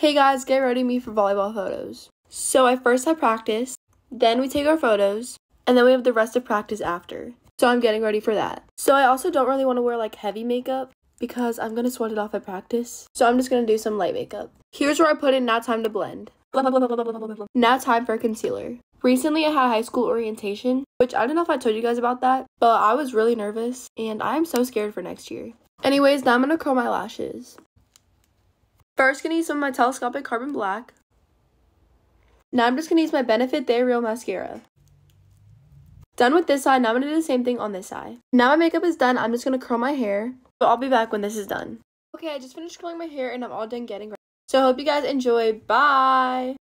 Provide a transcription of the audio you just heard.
Hey guys, get ready me for volleyball photos. So I first have practice, then we take our photos, and then we have the rest of practice after. So I'm getting ready for that. So I also don't really want to wear like heavy makeup because I'm going to sweat it off at practice. So I'm just going to do some light makeup. Here's where I put in now time to blend. Now time for concealer. Recently I had high school orientation, which I don't know if I told you guys about that, but I was really nervous and I'm so scared for next year. Anyways, now I'm to curl my lashes. First, gonna use some of my telescopic carbon black. Now I'm just gonna use my Benefit They're Real mascara. Done with this side, now I'm gonna do the same thing on this side. Now my makeup is done, I'm just gonna curl my hair, but I'll be back when this is done. Okay, I just finished curling my hair and I'm all done getting ready. So I hope you guys enjoy. Bye!